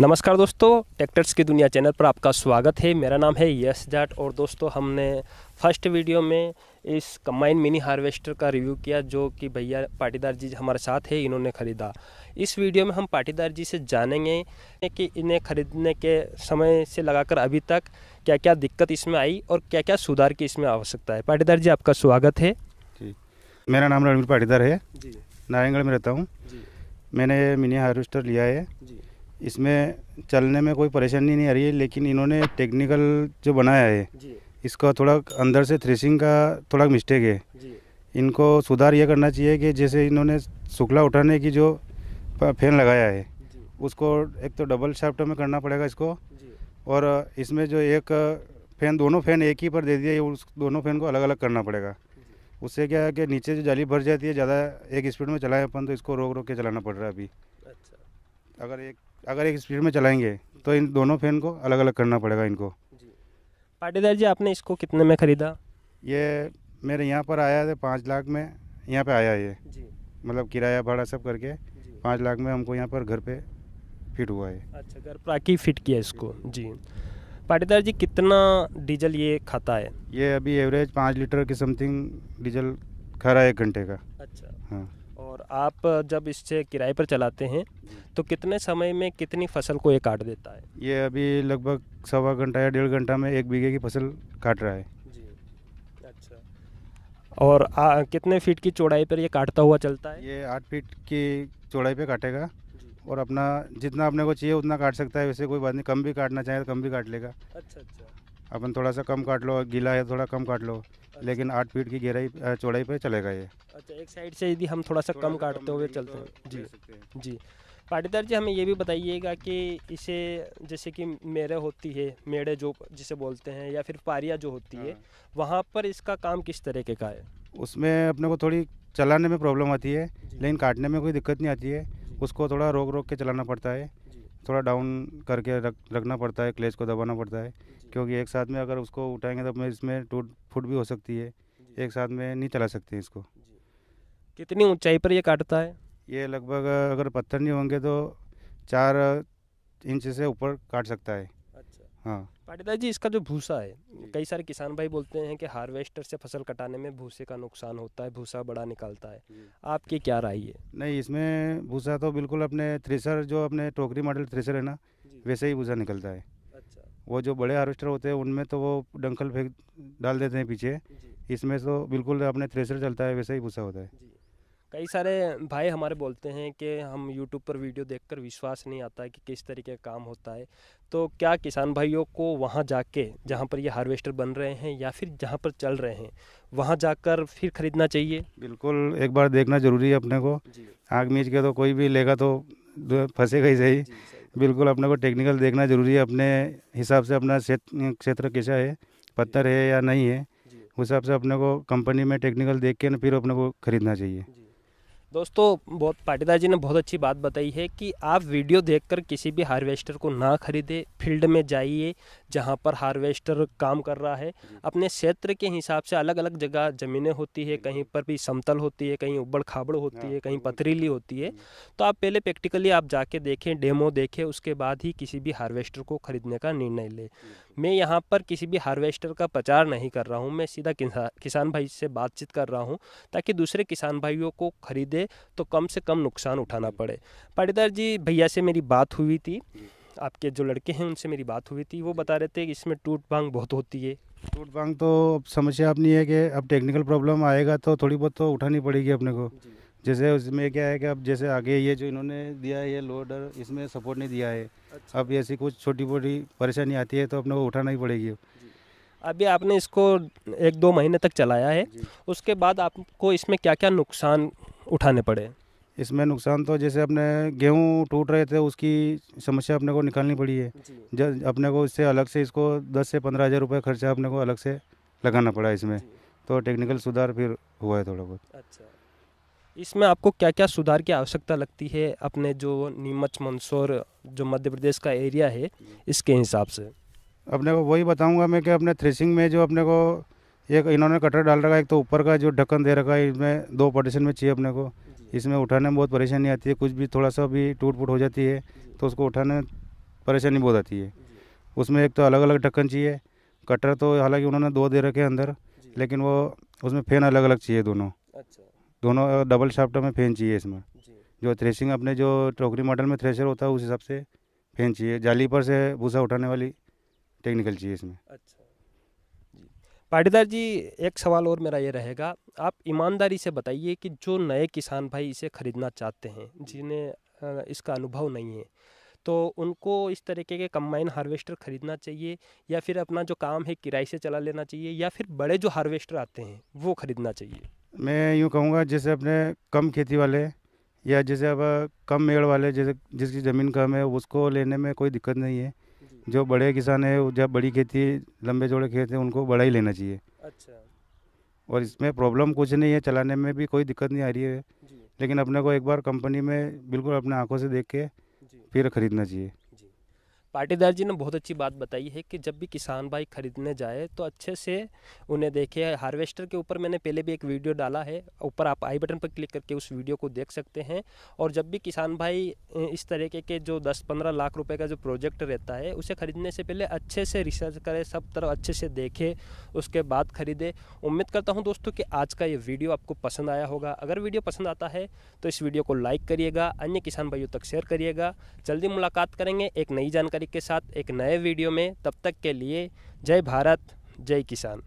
नमस्कार दोस्तों ट्रैक्टर्स की दुनिया चैनल पर आपका स्वागत है। मेरा नाम है यश जाट और दोस्तों हमने फ़र्स्ट वीडियो में इस कंबाइन मिनी हार्वेस्टर का रिव्यू किया जो कि भैया पाटीदार जी हमारे साथ है इन्होंने ख़रीदा। इस वीडियो में हम पाटीदार जी से जानेंगे कि इन्हें ख़रीदने के समय से लगाकर अभी तक क्या क्या दिक्कत इसमें आई और क्या क्या सुधार की इसमें आवश्यकता है। पाटीदार जी आपका स्वागत है। जी। मेरा नाम रणवीर पाटीदार है। जी। नारायणगढ़ में रहता हूँ। जी। मैंने मिनी हार्वेस्टर लिया है। जी। इसमें चलने में कोई परेशानी नहीं आ रही है लेकिन इन्होंने टेक्निकल जो बनाया है जी। इसका थोड़ा अंदर से थ्रेसिंग का थोड़ा मिस्टेक है। जी। इनको सुधार ये करना चाहिए कि जैसे इन्होंने शुक्ला उठाने की जो फ़ैन लगाया है जी। उसको एक तो डबल शाफ्ट में करना पड़ेगा इसको जी। और इसमें जो एक फ़ैन दोनों फ़ैन एक ही पर दे दिए उस दोनों फ़ैन को अलग अलग करना पड़ेगा। उससे क्या है कि नीचे जो जाली भर जाती है ज़्यादा एक स्पीड में चलाएँ अपन तो इसको रोक रोक के चलाना पड़ रहा है अभी। अच्छा। अगर एक अगर एक स्पीड में चलाएँगे तो इन दोनों फ़ैन को अलग अलग करना पड़ेगा इनको। जी। पाटीदार जी आपने इसको कितने में ख़रीदा? ये मेरे यहाँ पर आया था पाँच लाख में यहाँ पे आया ये। जी। मतलब किराया भाड़ा सब करके पाँच लाख में हमको यहाँ पर घर पे फिट हुआ है। अच्छा घर पर आके फिट किया इसको। जी। पाटीदार जी कितना डीजल ये खाता है? ये अभी एवरेज पाँच लीटर के समथिंग डीजल खा रहा है एक घंटे का। अच्छा। हाँ। और आप जब इससे किराए पर चलाते हैं तो कितने समय में कितनी फ़सल को ये काट देता है? ये अभी लगभग सवा घंटा या डेढ़ घंटा में एक बीघे की फ़सल काट रहा है। जी अच्छा। और आ, कितने फीट की चौड़ाई पर ये काटता हुआ चलता है? ये आठ फीट की चौड़ाई पे काटेगा। और अपना जितना अपने को चाहिए उतना काट सकता है। वैसे कोई बात नहीं कम भी काटना चाहे तो कम भी काट लेगा। अच्छा अच्छा। अपन थोड़ा सा कम काट लो गीला है थोड़ा कम काट लो लेकिन आठ फीट की गहराई चौड़ाई पे चलेगा ये। अच्छा एक साइड से यदि हम थोड़ा सा थोड़ा कम काटते हुए चलते तो हैं। जी। जी। पाटीदार जी हमें ये भी बताइएगा कि इसे जैसे कि मेरे होती है मेड़े जो जिसे बोलते हैं या फिर पारिया जो होती है हाँ। वहाँ पर इसका काम किस तरीके का है? उसमें अपने को थोड़ी चलाने में प्रॉब्लम आती है लेकिन काटने में कोई दिक्कत नहीं आती है उसको थोड़ा रोक रोक के चलाना पड़ता है। थोड़ा डाउन करके रख रखना पड़ता है क्लेच को दबाना पड़ता है। क्योंकि एक साथ में अगर उसको उठाएँगे तो मैं इसमें टूट फूट भी हो सकती है। एक साथ में नहीं चला सकते इसको। कितनी ऊंचाई पर ये काटता है? ये लगभग अगर पत्थर नहीं होंगे तो चार इंच से ऊपर काट सकता है। अच्छा। हाँ। पाटीदार जी इसका जो भूसा है कई सारे किसान भाई बोलते हैं कि हार्वेस्टर से फ़सल कटाने में भूसे का नुकसान होता है भूसा बड़ा निकलता है। आपकी क्या राय है? नहीं इसमें भूसा तो बिल्कुल अपने थ्रेसर जो अपने टोकरी मॉडल थ्रेसर है ना वैसे ही भूसा निकलता है। अच्छा। वो जो बड़े हार्वेस्टर होते हैं उनमें तो वो डंकल फेंक डाल देते हैं पीछे। इसमें तो बिल्कुल अपने थ्रेसर चलता है वैसे ही भूसा होता है। जी। कई सारे भाई हमारे बोलते हैं कि हम यूट्यूब पर वीडियो देखकर विश्वास नहीं आता है कि किस तरीके का काम होता है। तो क्या किसान भाइयों को वहाँ जाके जहाँ पर ये हार्वेस्टर बन रहे हैं या फिर जहाँ पर चल रहे हैं वहाँ जाकर फिर खरीदना चाहिए? बिल्कुल एक बार देखना ज़रूरी है अपने को। आग मीच के तो कोई भी लेगा तो फंसेगा ही सही। बिल्कुल अपने को टेक्निकल देखना ज़रूरी है। अपने हिसाब से अपना क्षेत्र क्षेत्र कैसा है पत्थर है या नहीं है उस हिसाब से अपने को कंपनी में टेक्निकल देख के ना फिर अपने को खरीदना चाहिए। दोस्तों, बहुत, पाटीदार जी ने बहुत अच्छी बात बताई है कि आप वीडियो देखकर किसी भी हार्वेस्टर को ना खरीदे, फ़ील्ड में जाइए जहाँ पर हार्वेस्टर काम कर रहा है। अपने क्षेत्र के हिसाब से अलग अलग जगह ज़मीनें होती है कहीं पर भी समतल होती है कहीं उबड़ खाबड़ होती हाँ, है कहीं पथरीली होती है। तो आप पहले प्रैक्टिकली आप जाके देखें डेमो देखें उसके बाद ही किसी भी हार्वेस्टर को खरीदने का निर्णय लें। मैं यहाँ पर किसी भी हार्वेस्टर का प्रचार नहीं कर रहा हूँ मैं सीधा किसा, किसान भाई से बातचीत कर रहा हूँ ताकि दूसरे किसान भाइयों को खरीदे तो कम से कम नुकसान उठाना पड़े। पाटीदार जी भैया से मेरी बात हुई थी। आपके जो लड़के हैं उनसे मेरी बात हुई थी। वो बता रहे थे कि इसमें टूट भाँग बहुत होती है। टूट भाँग तो अब समस्या अपनी है कि अब टेक्निकल प्रॉब्लम आएगा तो थोड़ी बहुत तो उठानी पड़ेगी अपने को। जैसे उसमें क्या है कि अब जैसे आगे ये जो इन्होंने दिया है ये लोडर इसमें सपोर्ट नहीं दिया है। अच्छा। अब ऐसी कुछ छोटी मोटी परेशानी आती है तो अपने को उठाना ही पड़ेगी अभी आपने इसको एक दो महीने तक चलाया है। उसके बाद आपको इसमें क्या क्या नुकसान उठाने पड़े? इसमें नुकसान तो जैसे अपने गेहूँ टूट रहे थे उसकी समस्या अपने को निकालनी पड़ी है। जब अपने को इससे अलग से इसको दस से पंद्रह हज़ार रुपये खर्चा अपने को अलग से लगाना पड़ा इसमें। तो टेक्निकल सुधार फिर हुआ है थोड़ा बहुत। अच्छा। इसमें आपको क्या क्या सुधार की आवश्यकता लगती है अपने जो नीमच मंदसौर जो मध्य प्रदेश का एरिया है इसके हिसाब से? अपने को वही बताऊँगा मैं कि अपने थ्रेसिंग में जो अपने को एक इन्होंने कटर डाल रखा है एक तो ऊपर का जो ढक्कन दे रखा है इसमें दो पार्टीशन में चाहिए अपने को। इसमें उठाने में बहुत परेशानी आती है कुछ भी थोड़ा सा भी टूट फूट हो जाती है तो उसको उठाने में परेशानी बहुत आती है। उसमें एक तो अलग अलग ढक्कन चाहिए कटर तो हालाँकि उन्होंने दो दे रखे हैं अंदर लेकिन वो उसमें फ़ैन अलग अलग चाहिए दोनों। अच्छा। दोनों डबल शाफ्ट में फ़ैन चाहिए इसमें। जो थ्रेशिंग अपने जो टोकरी मॉडल में थ्रेशर होता है उस हिसाब से फ़ैन चाहिए। जाली पर से भूसा उठाने वाली टेक्निकल चाहिए इसमें। अच्छा। जी। पाटीदार जी, एक सवाल और मेरा ये रहेगा। आप ईमानदारी से बताइए कि जो नए किसान भाई इसे ख़रीदना चाहते हैं, जिन्हें इसका अनुभव नहीं है तो उनको इस तरीके के कंबाइन हार्वेस्टर ख़रीदना चाहिए या फिर अपना जो काम है किराए से चला लेना चाहिए या फिर बड़े जो हार्वेस्टर आते हैं, वो ख़रीदना चाहिए? मैं यूँ कहूँगा, जैसे अपने कम खेती वाले या जैसे अब कम मेड़ वाले, जैसे जिसकी ज़मीन कम है, उसको लेने में कोई दिक्कत नहीं है। जो बड़े किसान है जब बड़ी खेती लंबे चौड़े खेत हैं उनको बड़ा ही लेना चाहिए। अच्छा। और इसमें प्रॉब्लम कुछ नहीं है चलाने में भी कोई दिक्कत नहीं आ रही है। लेकिन अपने को एक बार कंपनी में बिल्कुल अपने आँखों से देख के फिर खरीदना चाहिए। पाटीदार जी ने बहुत अच्छी बात बताई है कि जब भी किसान भाई खरीदने जाए तो अच्छे से उन्हें देखे। हार्वेस्टर के ऊपर मैंने पहले भी एक वीडियो डाला है, ऊपर आप आई बटन पर क्लिक करके उस वीडियो को देख सकते हैं। और जब भी किसान भाई इस तरीके के जो 10-15 लाख रुपए का जो प्रोजेक्ट रहता है, उसे खरीदने से पहले अच्छे से रिसर्च करे, सब तरफ़ अच्छे से देखे, उसके बाद खरीदे। उम्मीद करता हूँ दोस्तों कि आज का ये वीडियो आपको पसंद आया होगा। अगर वीडियो पसंद आता है तो इस वीडियो को लाइक करिएगा, अन्य किसान भाइयों तक शेयर करिएगा। जल्दी मुलाकात करेंगे, एक नई जानकारी के साथ एक नए वीडियो में तब तक के लिए जय भारत जय किसान।